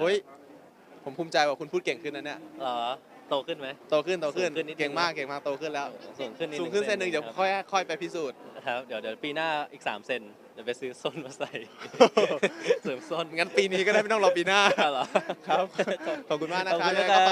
เฮ้ยผมภูมิใจว่าคุณพูดเก่งขึ้นนะเนี่ยเหรอโตขึ้นไหม โตขึ้นโตขึ้นสูงขึ้นนิดนึง เก่งมากเก่งมากโตขึ้นแล้วสูงขึ้นนิดสูงขึ้นเส้นหนึ่งเดี๋ยวครับค่อยค่อยไปพิสูจน์ ครับเดี๋ยวเดี๋ยวปีหน้าอีก3เซนเดี๋ยวไปซื้อส้นมาใส่ เสริมส้นงั้นปีนี้ก็ได้ไม่ต้องรอปีหน้าเหรอ ครับ ขอบคุณมากนะขอบรัคุณนะครับ